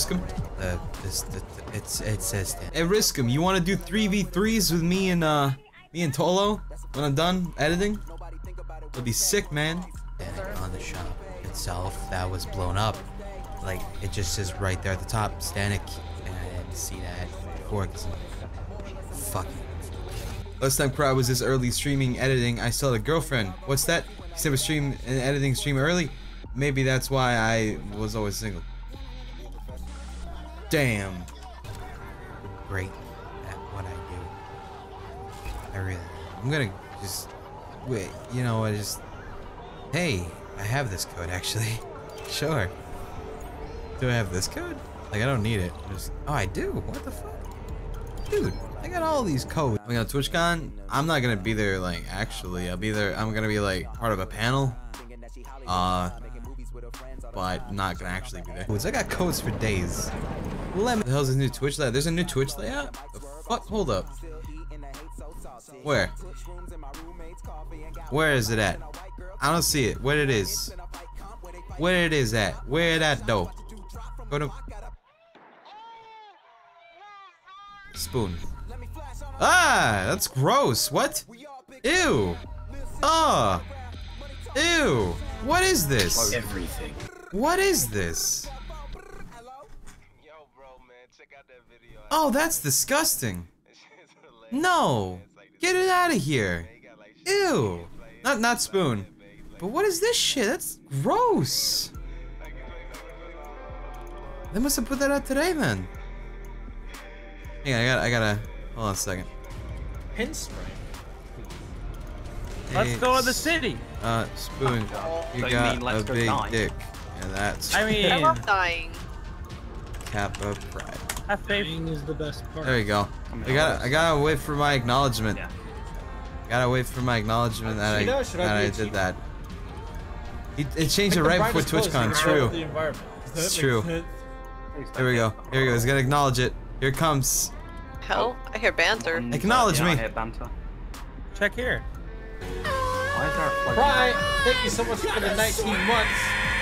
Riskum? Uh, this, this, it's, it says that. Hey, Riskum, you want to do 3v3s with me and, uh, me and Tolo when I'm done editing? It'll be sick, man. Static on the shop itself that was blown up. Like, it just says right there at the top, Static, and I didn't see that before because fucking. Last time Cry was this early streaming editing, I still had a girlfriend. What's that? He said was stream and editing stream early? Maybe that's why I was always single. Damn. Great at what I do. I really I'm gonna just wait, you know what just Hey, I have this code actually. Sure. Do I have this code? Like I don't need it. Just oh I do. What the fuck? Dude, I got all these codes. I'm gonna TwitchCon. I'm not gonna be there like actually. I'll be there. I'm gonna be like part of a panel. Uh, but not gonna actually be there. Codes. I got codes for days. Lemon. The hell's this new Twitch layout? There's a new Twitch layout? The fuck? Hold up. Where? Where is it at? I don't see it. Where it is? Where it is at? Where that though? Go to spoon. Ah, that's gross. What? Ew. Ah. Ew. What is this? Everything. What is this? Oh, that's disgusting. No. Get it out of here. Ew. Not not spoon. But what is this shit? That's gross. They must have put that out today then. Hang on, I gotta, I gotta, hold on a second. Pin spray. Let's go to the city. Uh, Spoon, you So you got mean let's a go big die? dick. And that's I mean... I mean, love dying. Kappa Pride. Have faith. Dying is the best part. There you go. I'm gotta, I gotta wait for my acknowledgement. Yeah. Gotta wait for my acknowledgement that I, Cheetah, I that be I a did cheetah? that. It, it changed it right before TwitchCon, true. reflect The environment. Does that It's true. sense? Here we go. Here we go. He's gonna acknowledge it. Here it comes. Hell, I hear banter. Um, Acknowledge yeah, me. I hear banter. Check here. Why is there a plug? Thank you so much for the 19 months.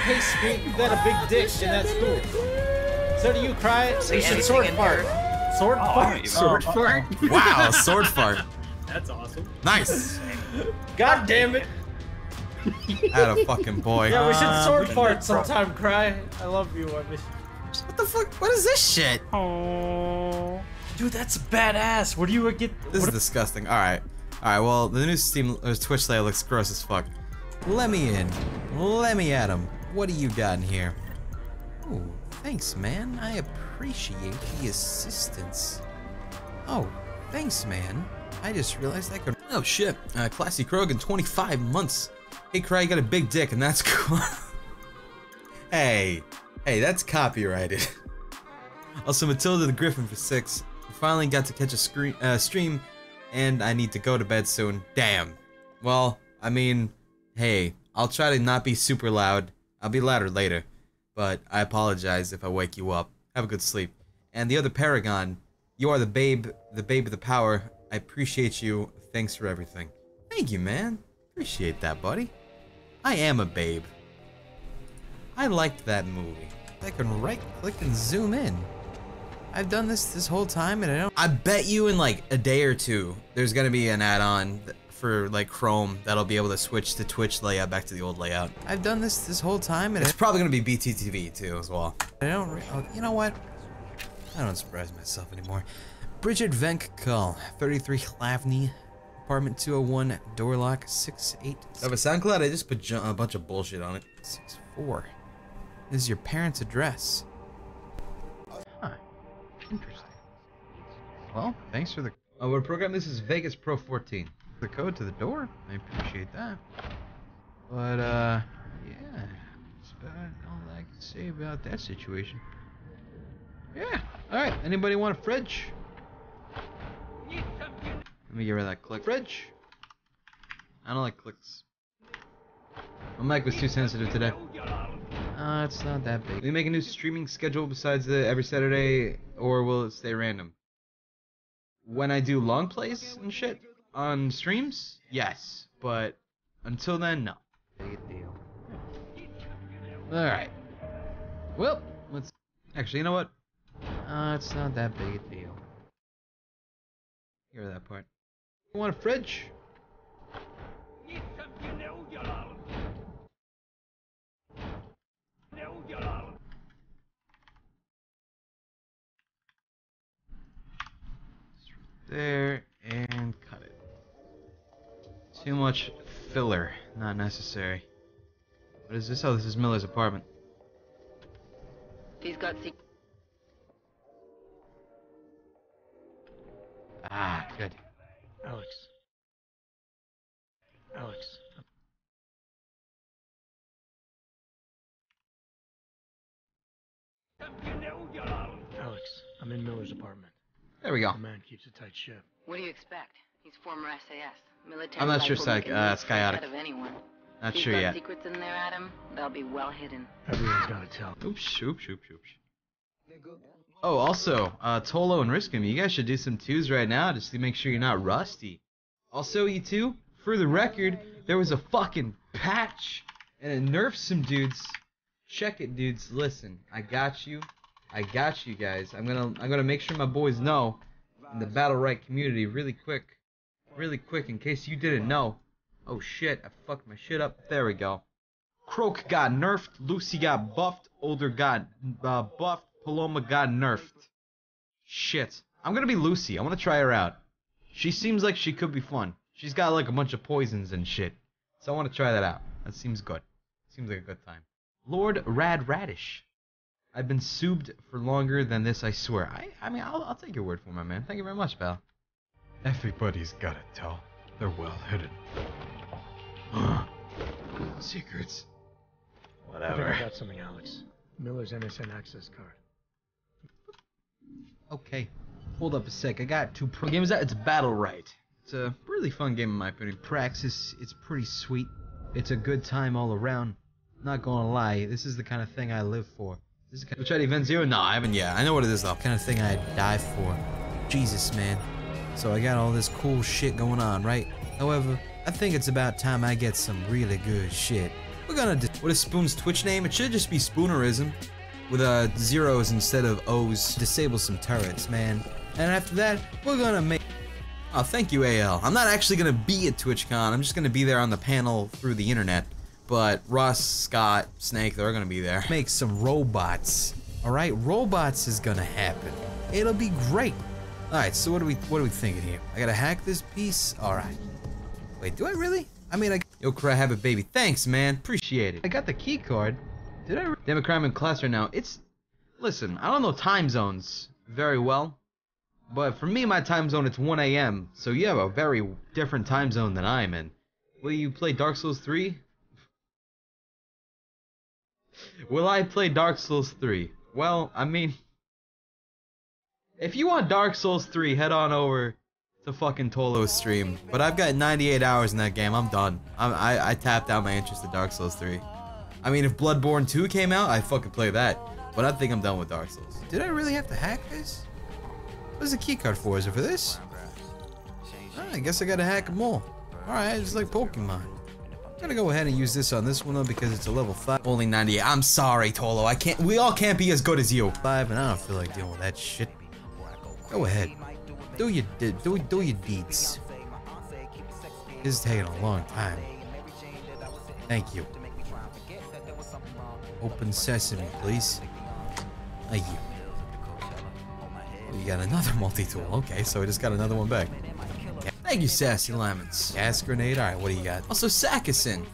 Hey, Sweet, you got a big dick, and that's cool. So do you, Cry. Say You should sword in fart. Sword Oh, fart. Sword oh, fart. Wow, sword fart. That's awesome. Nice. God damn it. At a fucking boy. Yeah, we should Uh, sword we fart sometime, Cry. I love you. I miss you. What the fuck? What is this shit? Oh. Dude, that's badass. Where do you get? This is disgusting. All right, all right. Well, the new Steam or Twitch layout looks gross as fuck. Let me in. Let me at him. What do you got in here? Oh, thanks, man. I appreciate the assistance. Oh, thanks, man. I just realized I could. Oh shit! Uh, Classy Krogan, 25 months. Hey, Cry, you got a big dick, and that's cool. hey, hey, that's copyrighted. Also, Matilda the Griffin for six. We finally got to catch a screen, uh, stream, and I need to go to bed soon. Damn. Well, I mean, hey, I'll try to not be super loud. I'll be louder later, but I apologize if I wake you up. Have a good sleep. And the other Paragon, you are the babe, the babe of the power. I appreciate you. Thanks for everything. Thank you, man. Appreciate that, buddy. I am a babe. I liked that movie. I can right click and zoom in. I've done this this whole time and I don't. I bet you in like a day or two, there's gonna be an add-on for like Chrome that'll be able to switch the Twitch layout back to the old layout. I've done this this whole time and it's probably gonna be BTTV too as well. I don't. Re- oh, you know what? I don't surprise myself anymore. Bridget Venkkull, 33 Lavney, apartment 201, door lock 68. I have a SoundCloud. I just put ju- a bunch of bullshit on it. 64. This is your parents' address. Huh. Interesting. Well, thanks for the. Uh, oh, what program? This is Vegas Pro 14. The code to the door. I appreciate that. But uh, yeah, that's about all I can say about that situation. Yeah. All right. Anybody want a fridge? Let me get rid of that click. Fridge. I don't like clicks. My mic was too sensitive today. Uh, it's not that big. we make a new streaming schedule besides the every Saturday, or will it stay random? When I do long plays and shit on streams, yes, but until then, no. Big deal. All right. Well, let's. Actually, you know what? Uh, it's not that big a deal. Hear that part. You want a fridge? There and. Too much filler, not necessary. What is this? Oh, this is Miller's apartment. He's got secret. Ah, good. Alex. Alex. Alex, I'm in Miller's apartment. There we go. The man keeps a tight ship. What do you expect? He's former SAS. Military I'm not sure life psych- uh, look straight Skyotic. of anyone. Not He's sure got yet. secrets in there, Adam. They'll be well hidden. Everyone's gotta tell. Oops, oops, oops, oops. Oh, also, uh, Tolo and Riskum, you guys should do some twos right now just to make sure you're not rusty. Also, you two, for the record, there was a fucking patch and it nerfed some dudes. Check it, dudes. Listen, I got you. I got you guys. I'm gonna, I'm gonna make sure my boys know in the Battlerite community really quick, really quick, in case you didn't know. Oh shit, I fucked my shit up. There we go. Croak got nerfed, Lucie got buffed, Oldur got uh, buffed, Poloma got nerfed. Shit. I'm gonna be Lucie. I wanna try her out. She seems like she could be fun. She's got like a bunch of poisons and shit. So I wanna try that out. That seems good. Seems like a good time. Lord Rad Radish. I've been subed for longer than this, I swear. I, I mean, I'll, I'll take your word for it, my man. Thank you very much, pal. Everybody's gotta tell. They're well hidden. Secrets. I think Whatever. I got something, Alex. Miller's NSN access card. Okay. Hold up a sec. I got two pro games out. It's Battlerite. It's a really fun game in my opinion. Praxis, it's pretty sweet. It's a good time all around. Not gonna lie, this is the kind of thing I live for. This is the kind of, tried Event Zero? No, I haven't yet. I know what it is though. Kind of thing I'd die for. Jesus, man. So I got all this cool shit going on, right? However, I think it's about time I get some really good shit. We're gonna. What is Spoon's Twitch name? It should just be Spoonerism with uh, zeros instead of O's. Disable some turrets, man. And after that, we're gonna make. Oh, thank you, AL. I'm not actually gonna be at TwitchCon. I'm just gonna be there on the panel through the internet. But Russ, Scott, Snake, they're gonna be there. Make some robots. All right, robots is gonna happen. It'll be great. All right, so what are we what are we thinking here? I gotta hack this piece. All right. Wait, do I really? I mean, I yo, cry, have it, baby. Thanks, man. Appreciate it. I got the key card. Did I? Damn crime in class right now. It's. Listen, I don't know time zones very well, but for me, my time zone it's 1 a.m. So you have a very different time zone than I'm in. Will you play Dark Souls 3? Will I play Dark Souls 3? Well, I mean, if you want Dark Souls 3, head on over to fucking Tolo's stream. But I've got 98 hours in that game. I'm done. I'm, I I tapped out my interest in Dark Souls 3. I mean, if Bloodborne 2 came out, I fucking play that. But I think I'm done with Dark Souls. Did I really have to hack this? What's the keycard for? Is it for this? Ah, I guess I gotta hack them all. Alright, it's like Pokemon. I'm gonna go ahead and use this on this one though because it's a level 5. Only 98. I'm sorry, Tolo. I can't. We all can't be as good as you. 5 and I don't feel like dealing with that shit. Go ahead. Do your, do, do your deeds. This is taking a long time. Thank you. Open sesame, please. Thank you. You got another multi-tool. Okay, so we just got another one back. Thank you, Sassy Lemons. Gas grenade. All right, what do you got? Also, Sakison.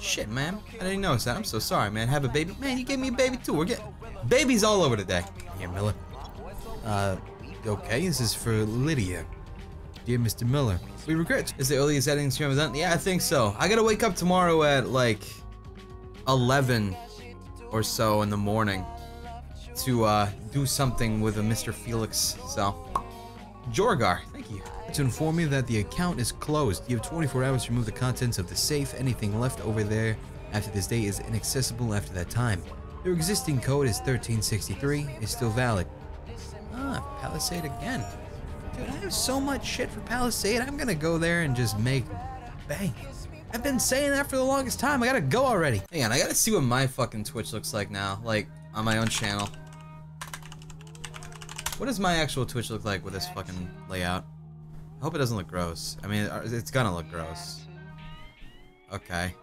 Shit, man. I didn't notice that. I'm so sorry, man. Have a baby. Man, you gave me a baby too. We're getting babies all over today. Yeah, Miller. Uh, okay. This is for Lydia. Dear Mr. Miller, we regret. Is the earliest editing stream ever done? Yeah, I think so. I gotta wake up tomorrow at like 11 or so in the morning to uh, do something with a Mr. Felix. So, Jorgar, thank you. To inform you that the account is closed. You have 24 hours to remove the contents of the safe. Anything left over there after this date is inaccessible after that time. Your existing code is 1363. is still valid. Palisade again. Dude, I have so much shit for Palisade. I'm gonna go there and just make bank. I've been saying that for the longest time. I gotta go already. Hang on, I gotta see what my fucking Twitch looks like now. Like, on my own channel. What does my actual Twitch look like with this fucking layout? I hope it doesn't look gross. I mean, it's gonna look gross. Okay.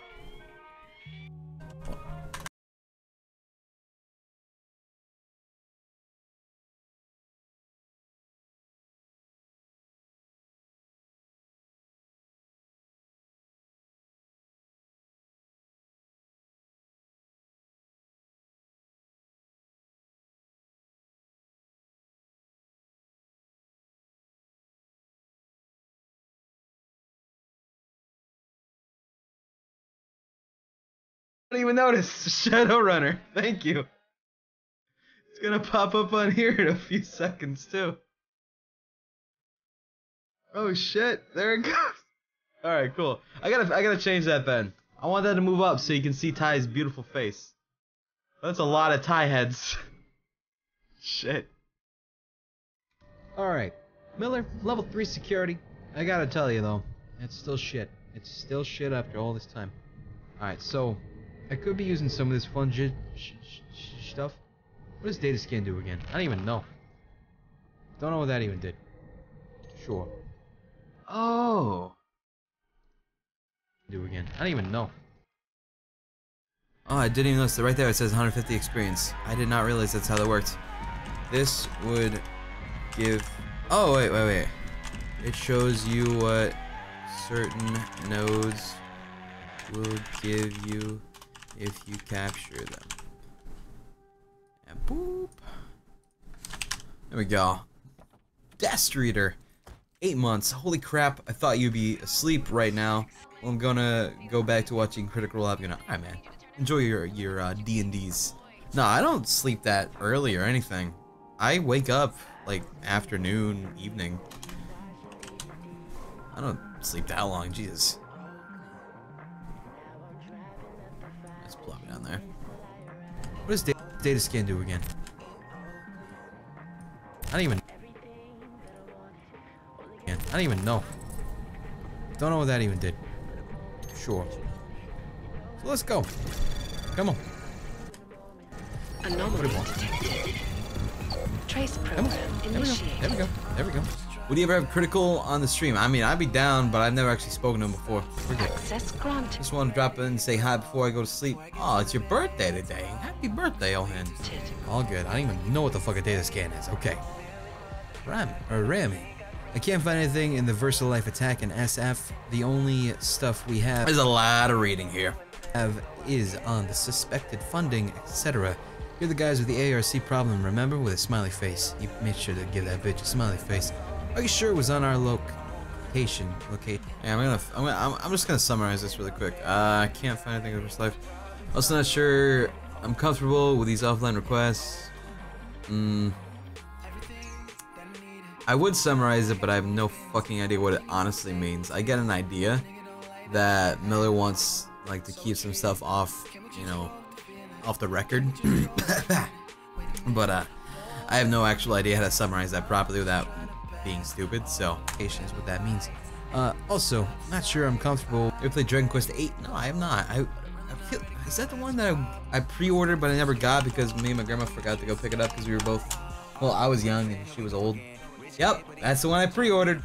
Didn't even notice. Shadowrunner. Thank you. It's gonna pop up on here in a few seconds too. Oh shit! There it goes. All right, cool. I gotta, I gotta change that then. I want that to move up so you can see Ty's beautiful face. That's a lot of Ty heads. shit. All right, Miller, level three security. I gotta tell you though, it's still shit. It's still shit after all this time. All right, so I could be using some of this fun sh- sh- sh- stuff. What does data scan do again? I don't even know. Don't know what that even did. Sure. Oh. Do again. I don't even know. Oh, I didn't even notice that right there it says 150 experience. I did not realize that's how that worked. This would give... Oh, wait, wait, wait. It shows you what certain nodes will give you if you capture them. And boop. There we go. Death Reader. Eight months. Holy crap. I thought you'd be asleep right now. Well, I'm gonna go back to watching Critical Role. I'm gonna, alright man. Enjoy your, your uh, D&Ds. No, I don't sleep that early or anything. I wake up like afternoon, evening. I don't sleep that long, Jesus. Down there. What does da data scan do again? I don't even. I don't even know. Don't know what that even did. Sure. So let's go. Come on. Anomaly What do detected. Trace Come on. There we go. There we go. There we go. Would you ever have critical on the stream? I mean, I'd be down, but I've never actually spoken to him before. We're. Access granted. Just want to drop in and say hi before I go to sleep. Oh, it's your birthday today. Happy birthday, old hen. All good. I don't even know what the fuck a data scan is. Okay. Ram or Rami. I can't find anything in the VersaLife Attack and SF. The only stuff we have There's a lot of reading here. Have is on the suspected funding, etc. You're the guys with the ARC problem, remember? With a smiley face. You made sure to give that bitch a smiley face. You sure it was on our location? Locate. Yeah, I'm gonna. I'm, gonna, I'm, just gonna summarize this really quick. Uh, I can't find anything in VersaLife. Also not sure. I'm comfortable with these offline requests. Hmm. I would summarize it, but I have no fucking idea what it honestly means. I get an idea that Miller wants like to keep some stuff off, you know, off the record. but uh, I have no actual idea how to summarize that properly without being stupid. So patience, what that means. Uh, also, not sure I'm comfortable. You play Dragon Quest 8? No, I am not. I, I feel is that the one that I, I pre-ordered but I never got because me and my grandma forgot to go pick it up because we were both. Well, I was young and she was old. Yep, that's the one I pre-ordered.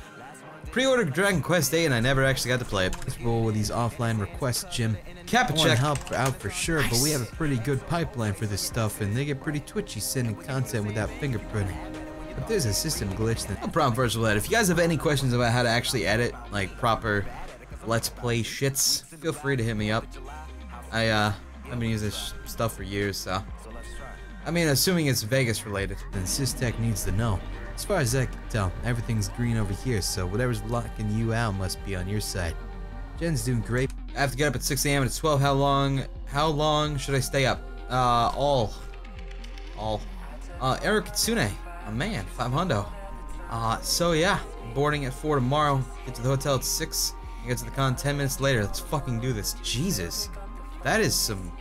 Pre-ordered Dragon Quest 8 and I never actually got to play it. Let's roll with these offline requests, Jim. Kappa want to check. help out for sure, but we have a pretty good pipeline for this stuff, and they get pretty twitchy sending content without fingerprinting. If there's a system glitch, then No problem, Virtual Ed. If you guys have any questions about how to actually edit, like proper Let's Play shits, feel free to hit me up. I, uh, I've been using this stuff for years, so. I mean, assuming it's Vegas related. then Systech needs to know. As far as I can tell, everything's green over here, so whatever's locking you out must be on your side. Jen's doing great. I have to get up at 6 a.m. and it's 12. How long, how long should I stay up? Uh, all. All. Uh, Eric Kitsune. Oh man, 500. Uh, so yeah, boarding at 4 tomorrow. Get to the hotel at 6. and Get to the con 10 minutes later. Let's fucking do this. Jesus. That is some...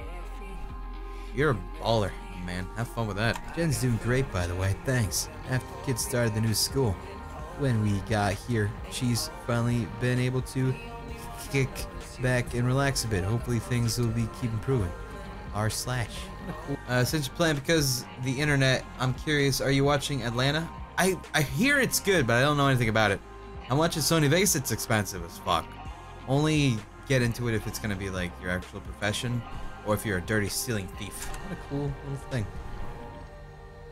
You're a baller, man. Have fun with that. Jen's doing great, by the way, thanks. After kids started the new school. When we got here, she's finally been able to kick back and relax a bit. Hopefully things will be keep improving. R slash. Uh, since you're playing because the internet, I'm curious, are you watching Atlanta? I I hear it's good, but I don't know anything about it. Much is Sony Vegas? It's expensive as fuck. Only get into it if it's gonna be like your actual profession, or if you're a dirty stealing thief. What a cool little thing.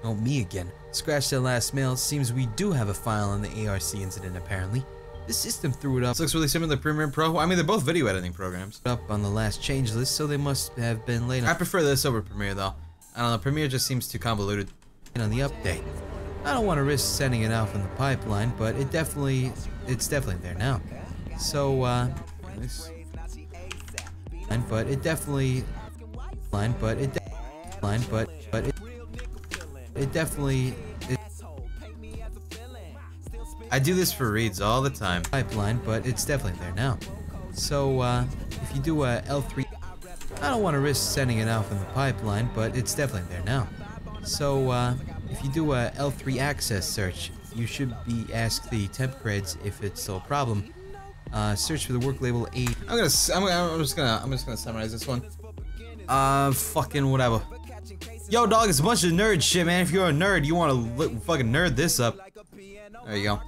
Oh, me again. Scratch that last mail. Seems we do have a file on the ARC incident, apparently. The system threw it up. This looks really similar to Premiere Pro. I mean, they're both video editing programs. Up on the last change list, so they must have been late. I prefer this over Premiere, though. I don't know, Premiere just seems too convoluted. On the update. I don't want to risk sending it out from the pipeline, but it definitely, it's definitely there now. So, uh, this, but it definitely, line, but it, line, but, but it, it definitely, it, I do this for reads all the time. Pipeline, but it's definitely there now. So, uh, if you do a L3, I don't want to risk sending it out from the pipeline, but it's definitely there now. So, uh, if you do a L3 access search, you should be asked the temp creds if it's still a problem. Uh, search for the work label 8. I'm gonna, I'm, I'm just gonna, I'm just gonna summarize this one. Uh, fucking whatever. Yo, dog, it's a bunch of nerd shit, man. If you're a nerd, you wanna fucking nerd this up. There you go.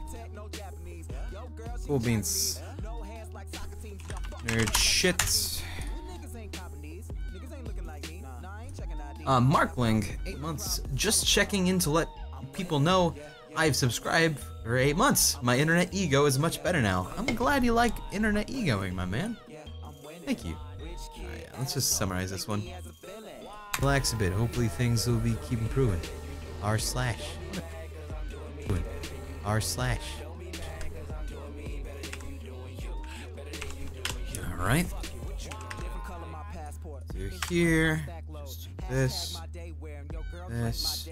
Cool beans. Nerd shit. Uh, Markling, eight months. Just checking in to let people know I've subscribed for eight months. My internet ego is much better now. I'm glad you like internet egoing, my man. Thank you. Alright, let's just summarize this one. Relax a bit. Hopefully things will be keep improving. R slash. R slash. Alright. Do here. Just this. This.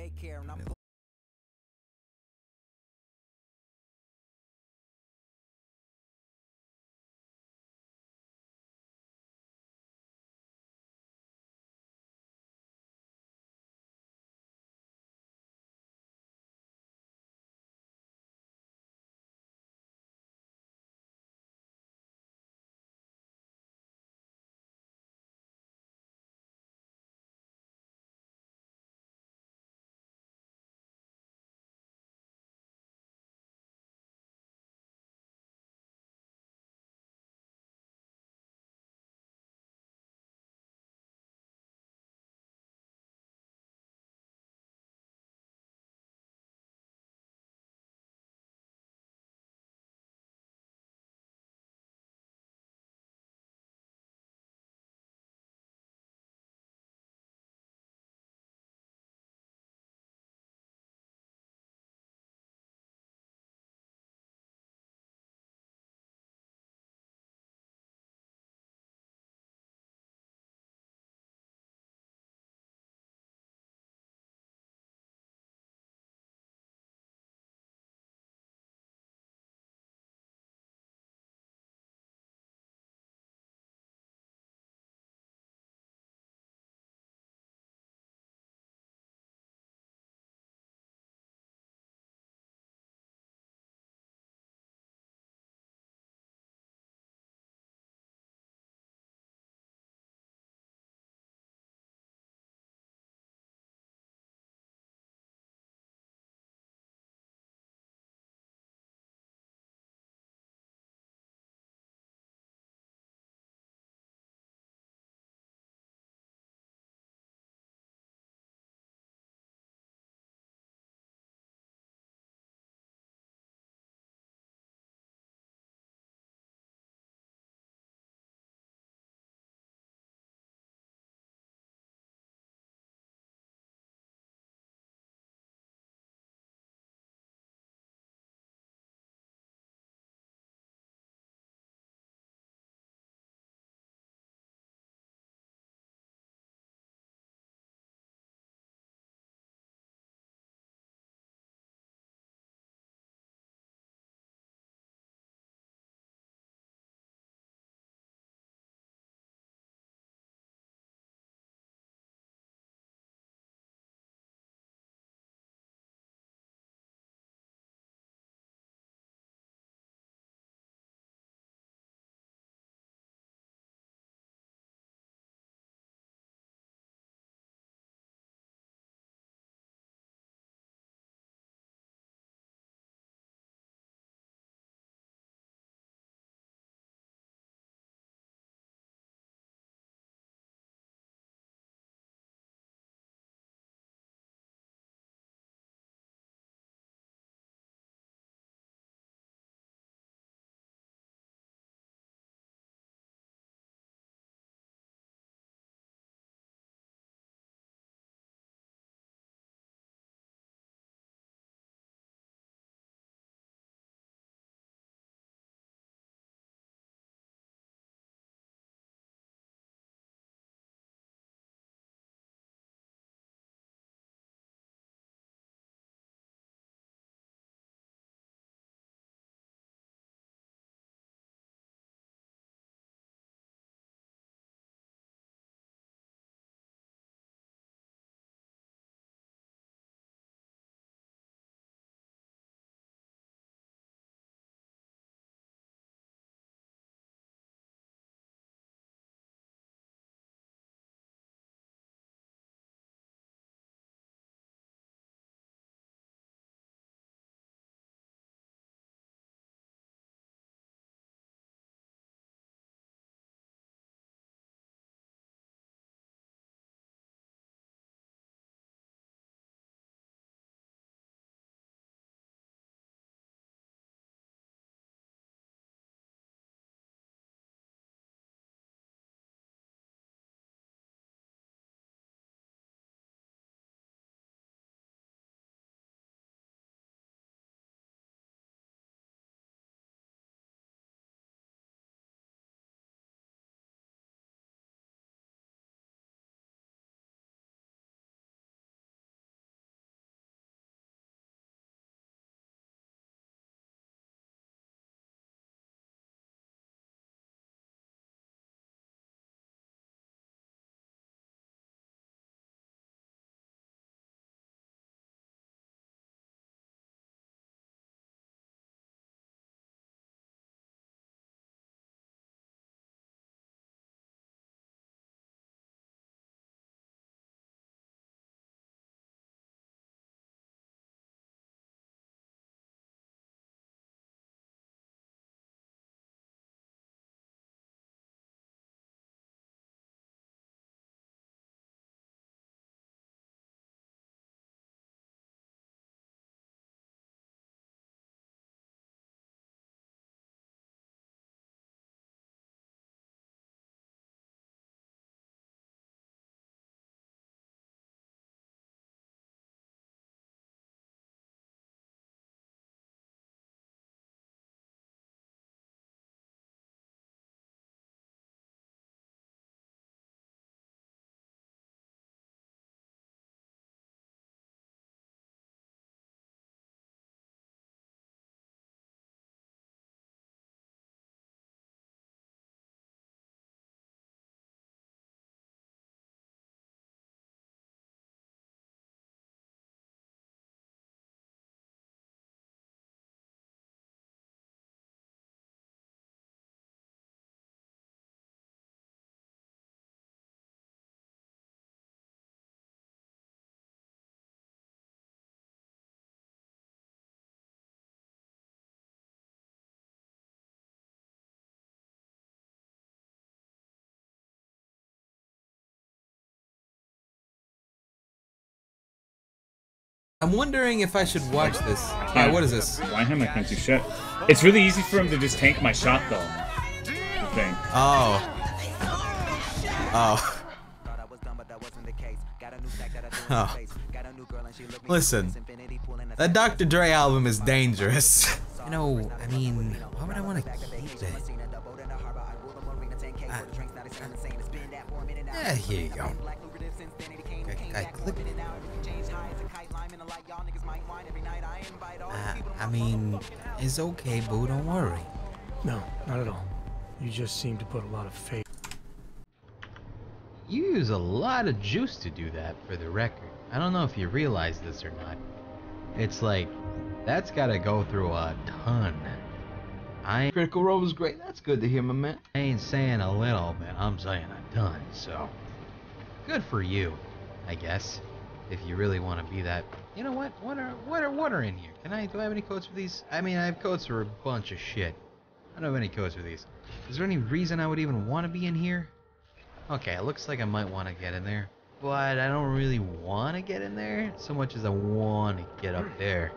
I'm wondering if I should watch this. Uh, Alright, what is this? Why him, I can't do shit. It's really easy for him to just tank my shot, though. I think. Oh. Oh. Oh. Listen, that Dr. Dre album is dangerous. You know, I mean, why would I want to keep it? I, yeah, here you go. I, I click. Mean, it's okay, boo. Don't worry. No, not at all. You just seem to put a lot of faith. You use a lot of juice to do that, for the record. I don't know if you realize this or not. It's like, that's gotta go through a ton. I ain't, Critical Role was great. That's good to hear, my man. I ain't saying a little bit, I'm saying a ton, so. Good for you, I guess. If you really want to be that. You know what? What are what are what are in here? Can I do I have any codes for these? I mean I have codes for a bunch of shit. I don't have any codes for these. Is there any reason I would even want to be in here? Okay, it looks like I might want to get in there. But I don't really want to get in there so much as I want to get up there.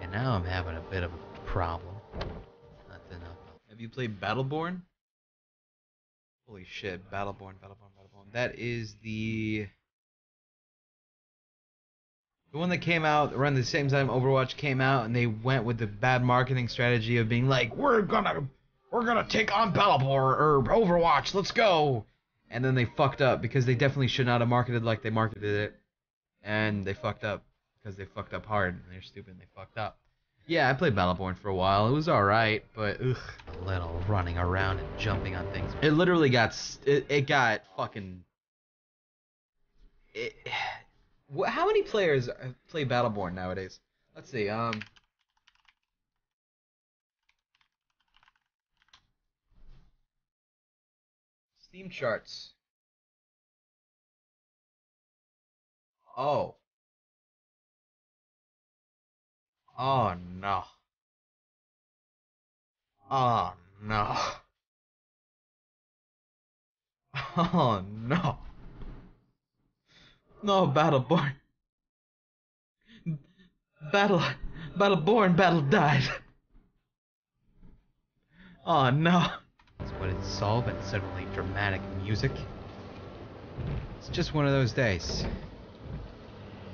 And now I'm having a bit of a problem. Have you played Battleborn? Holy shit, Battleborn, Battleborn, Battleborn. That is the the one that came out around the same time Overwatch came out, and they went with the bad marketing strategy of being like, "We're gonna, we're gonna take on Battleborn or Overwatch, let's go," and then they fucked up because they definitely should not have marketed like they marketed it, and they fucked up because they fucked up hard and they're stupid and they fucked up. Yeah, I played Battleborn for a while. It was alright, but ugh, A little running around and jumping on things. it literally got it, it got fucking. It, how many players uh, play Battleborn nowadays? Let's see. Um. Steam charts. Oh. Oh no. Oh no. Oh no. No, Battleborn. Battle. Battleborn, battle died. Oh no. That's what it's solved and suddenly dramatic music. It's just one of those days.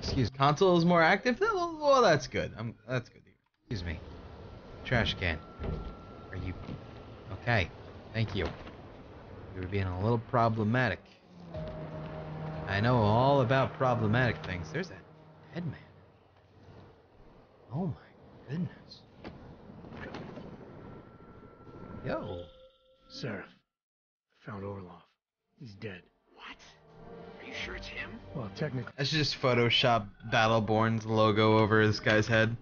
Excuse Console is more active? Well, well, that's good. I'm, that's good. Excuse me. Trash can. Are you okay? Thank you. You were being a little problematic. I know all about problematic things. There's that headman. Oh my goodness. Yo. Seraph. I found Orlov. He's dead. What? Are you sure it's him? Well, technically, I should just Photoshop Battleborn's logo over this guy's head.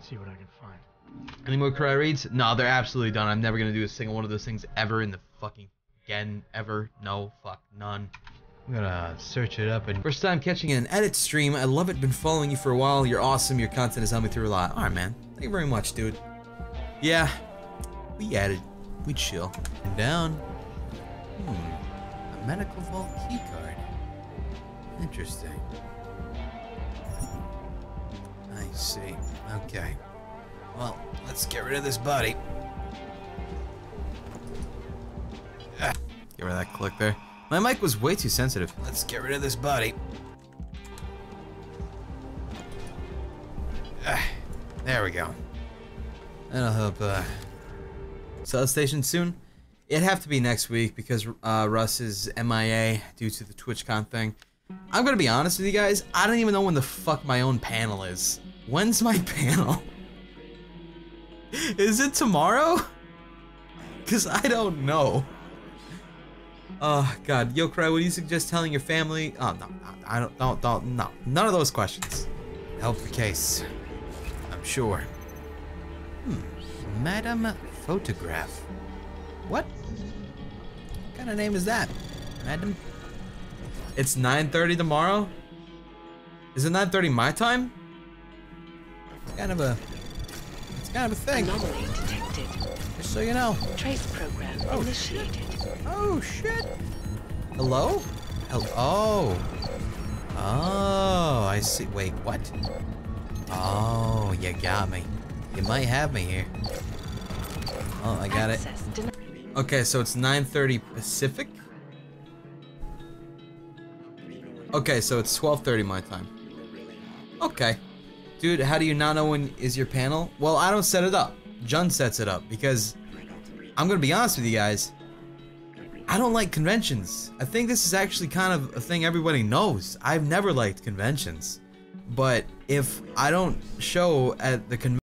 see what I can find. Any more cry reads? No, they're absolutely done. I'm never gonna do a single one of those things ever in the fucking again ever. No, fuck, none. I'm gonna search it up and First time catching an edit stream. I love it. Been following you for a while. You're awesome. Your content has helped me through a lot. All right, man. Thank you very much, dude. Yeah, we added. We chill. And down. Hmm. A medical vault key card. Interesting. I see. Okay. Well, let's get rid of this body. Get rid of that click there. My mic was way too sensitive. Let's get rid of this body. Ah, there we go. That'll help. Uh, South Station soon. It'd have to be next week because uh, Russ is MIA due to the TwitchCon thing. I'm gonna be honest with you guys. I don't even know when the fuck my own panel is. When's my panel? is it tomorrow? Cause I don't know. Oh God, Yo Cry, would you suggest telling your family? Oh no, no, I don't, don't, don't, no, none of those questions. Help the case. I'm sure. Hmm, Madam Photograph. What? What kind of name is that, Madam? It's 9:30 tomorrow. Is it 9:30 my time? It's kind of a, it's kind of a thing. Anomaly detected. Just so you know. Trace program Oh, initiated. Oh shit. Hello? Hello. Oh. Oh, I see. Wait, what? Oh, you got me. You might have me here. Oh, I got it. Okay, so it's 9:30 Pacific. Okay, so it's 12:30 my time. Okay. Dude, how do you not know when is your panel? Well, I don't set it up. Jund sets it up because I'm going to be honest with you guys. I don't like conventions. I think this is actually kind of a thing everybody knows. I've never liked conventions. But if I don't show at the convention